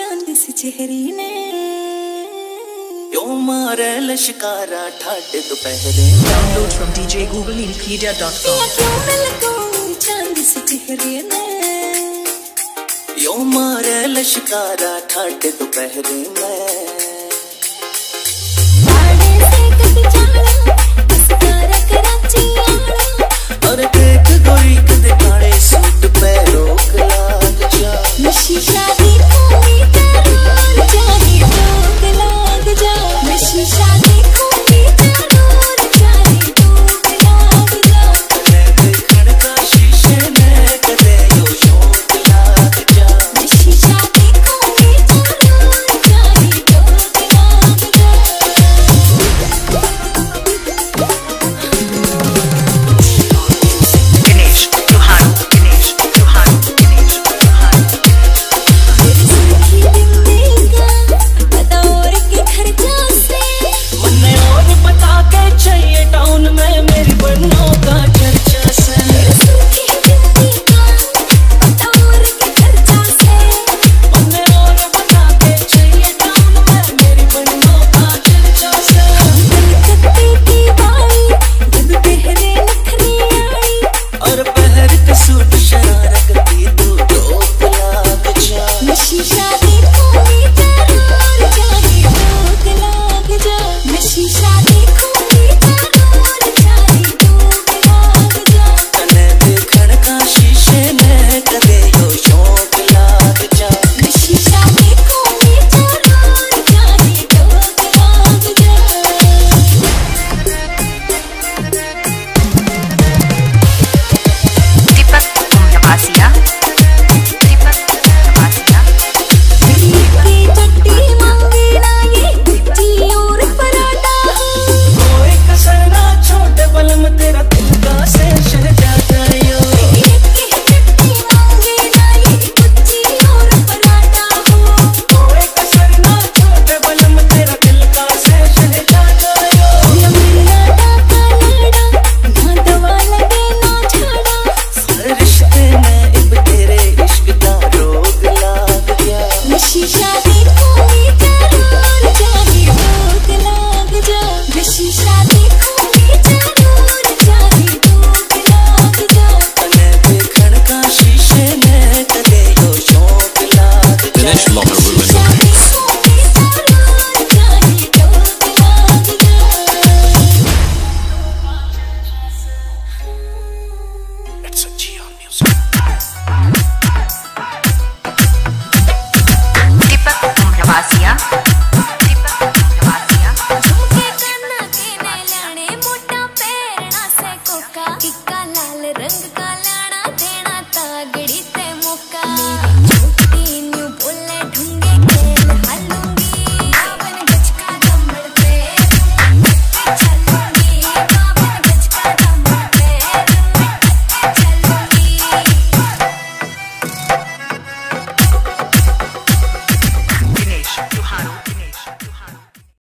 जान इस चेहरी ने। यो मारे लश्कारा ठाट दोपहरे? Download from DJ Google in pedia dot com क्यों न लगो चाँद इस चेहरे ने? यो मारे लश्कारा ठाट दोपहरे मैं she